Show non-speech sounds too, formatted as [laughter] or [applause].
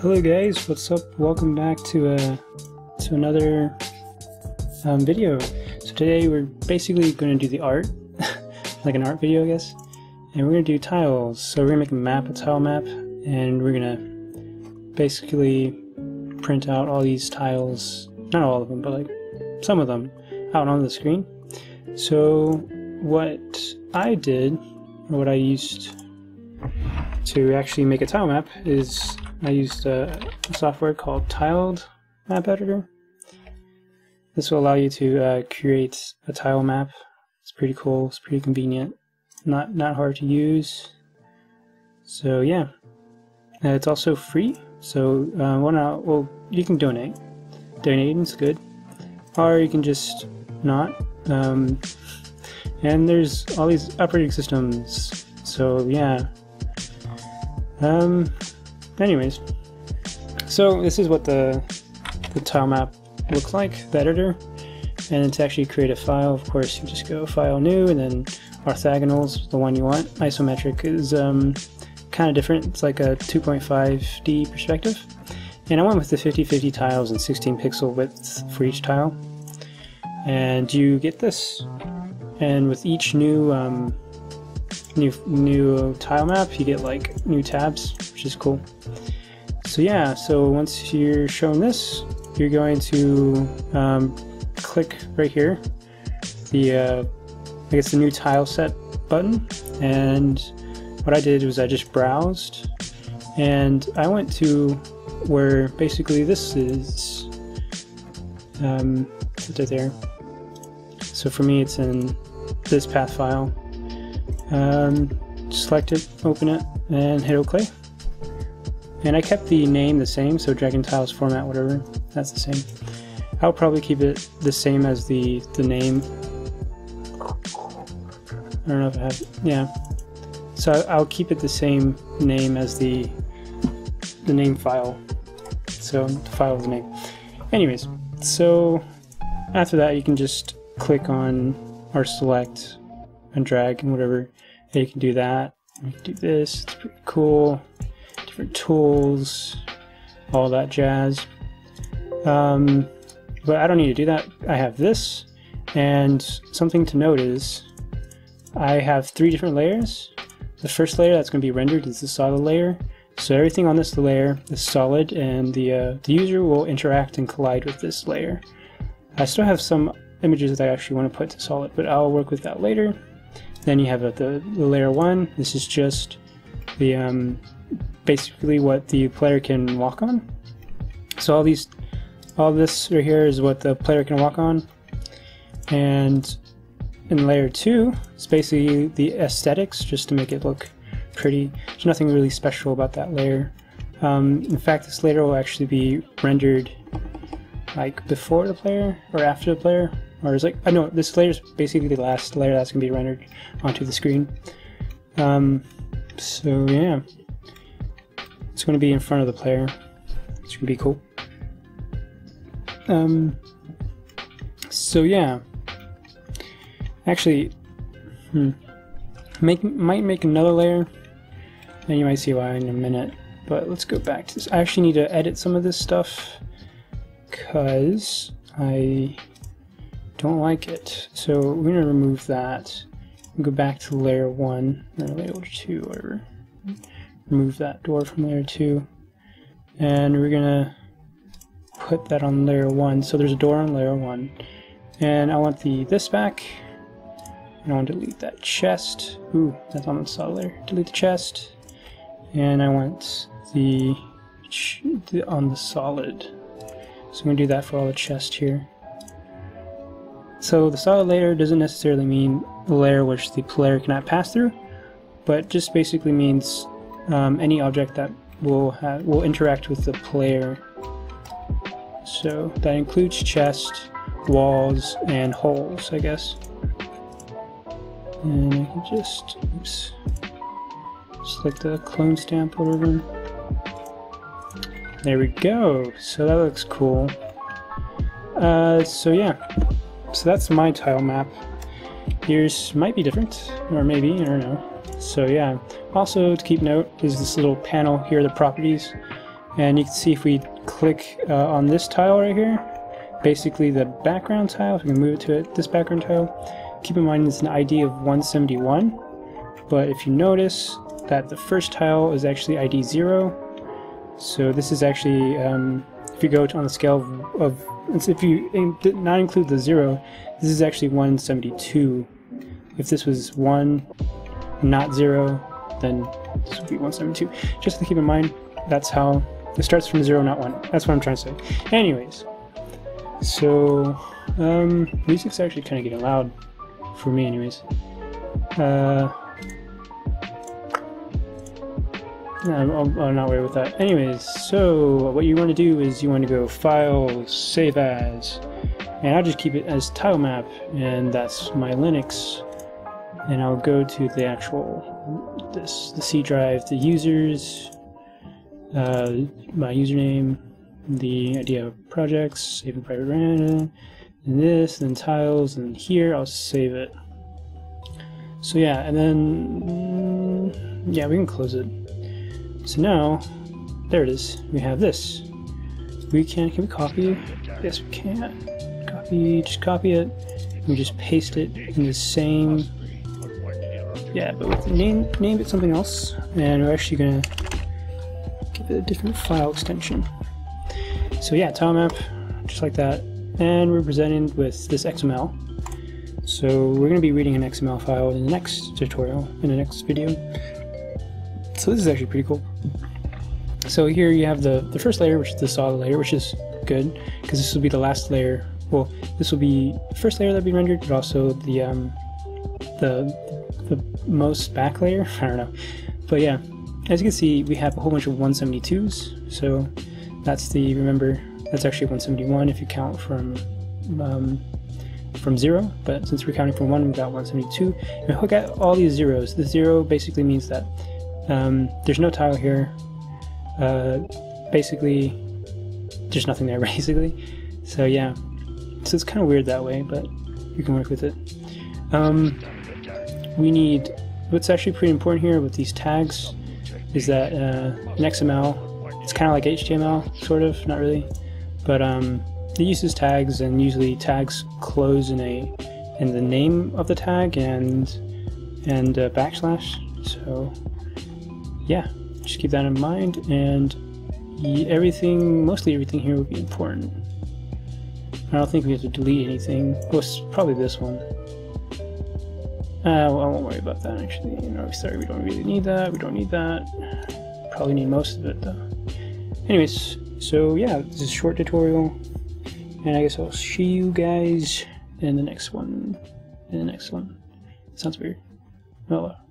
Hello guys, what's up? Welcome back to uh, to another um, video. So today we're basically going to do the art, [laughs] like an art video I guess, and we're going to do tiles. So we're going to make a map, a tile map, and we're going to basically print out all these tiles, not all of them, but like some of them, out on the screen. So what I did, or what I used to actually make a tile map is I used a, software called Tiled Map Editor. This will allow you to uh, create a tile map. It's pretty cool. It's pretty convenient. Not not hard to use. So yeah, uh, it's also free. So uh, why not? Well, you can donate. Donating's good, or you can just not. Um, and there's all these operating systems. So yeah, um, anyways, so this is what the, the tile map looks like, the editor. And to actually create a file, of course, you just go File, New, and then Orthogonal's the one you want. Isometric is um, kind of different. It's like a 2.5D perspective. And I went with the 50-50 tiles and 16 pixel width for each tile. And you get this. And with each new um, new new tile map, you get like new tabs, which is cool. So yeah, so once you're shown this, you're going to um, click right here, the uh, I guess the new tile set button, and what I did was I just browsed, and I went to where basically this is. Um, there. So for me, it's in this path file, um, select it, open it, and hit OK. And I kept the name the same, so Dragon Tiles format, whatever, that's the same. I'll probably keep it the same as the, the name. I don't know if I have, yeah. So I'll keep it the same name as the the name file. So the file the name. Anyways, so after that you can just click on or select and drag and whatever. And you can do that. You can do this. It's pretty cool. Different tools, all that jazz. Um, but I don't need to do that. I have this. And something to note is I have three different layers. The first layer that's going to be rendered is the solid layer. So everything on this layer is solid and the, uh, the user will interact and collide with this layer. I still have some images that I actually want to put to solid, but I'll work with that later. Then you have the, the layer one. This is just the um, basically what the player can walk on. So all these, all this right here is what the player can walk on. And in layer two, it's basically the aesthetics, just to make it look pretty. There's nothing really special about that layer. Um, in fact, this layer will actually be rendered like before the player or after the player or is like I know this layer is basically the last layer that's gonna be rendered onto the screen. Um, so yeah, it's gonna be in front of the player. It's gonna be cool. Um, so yeah, actually, hmm, make might make another layer, and you might see why in a minute. But let's go back to this. I actually need to edit some of this stuff because I don't like it. So we're gonna remove that. Go back to layer one or layer two, whatever. Remove that door from layer two, and we're gonna put that on layer one. So there's a door on layer one, and I want the this back. And I want to delete that chest. Ooh, that's on the solid layer. Delete the chest, and I want the on the solid. So I'm gonna do that for all the chest here. So the solid layer doesn't necessarily mean a layer which the player cannot pass through, but just basically means um, any object that will will interact with the player. So that includes chest, walls, and holes, I guess. And I can just, oops, select the clone stamp, whatever. There we go. So that looks cool. Uh, so yeah, so that's my tile map. Yours might be different, or maybe, I don't know. So yeah, also to keep note is this little panel here, the properties. And you can see if we click uh, on this tile right here, basically the background tile, if we can move it to it, this background tile, keep in mind it's an ID of 171, but if you notice that the first tile is actually ID 0, so this is actually, um, if you go on the scale of, of if you did not include the 0, this is actually 172. If this was 1, not 0, then this would be 172. Just to keep in mind, that's how it starts from 0, not 1. That's what I'm trying to say. Anyways, so um, music's actually kind of getting loud for me, anyways. Uh, I'm, I'm not aware with that. Anyways, so what you want to do is you want to go File, Save As, and I'll just keep it as tile map, and that's my Linux. And I'll go to the actual this the C drive, the users, uh, my username, the idea of projects, saving private random, and this, then tiles, and here I'll save it. So yeah, and then yeah, we can close it. So now, there it is. We have this. We can can we copy? Yes, we can. Copy, just copy it. We just paste it in the same. Yeah, but with name name it something else, and we're actually gonna give it a different file extension. So yeah, tile map, just like that, and we're presented with this XML. So we're going to be reading an XML file in the next tutorial, in the next video. So this is actually pretty cool. So here you have the, the first layer, which is the solid layer, which is good, because this will be the last layer. Well, this will be the first layer that will be rendered, but also the, um, the, the most back layer. [laughs] I don't know. But yeah, as you can see, we have a whole bunch of 172s. So that's the, remember, that's actually 171 if you count from um, from zero, but since we're counting from one, we've got 172. And look at all these zeros. The zero basically means that um, there's no tile here. Uh, basically, there's nothing there, [laughs] basically. So yeah, so it's kind of weird that way, but you can work with it. Um, we need, what's actually pretty important here with these tags is that uh, XML, it's kind of like HTML, sort of, not really, but um, it uses tags, and usually tags close in a in the name of the tag and and uh, backslash. So yeah, just keep that in mind, and everything, mostly everything here will be important. I don't think we have to delete anything. Well, probably this one. Uh, well, I won't worry about that actually. You know, sorry, we don't really need that. We don't need that. Probably need most of it though. Anyways, so yeah, this is a short tutorial. And I guess I'll see you guys in the next one. In the next one. Sounds weird. Oh well.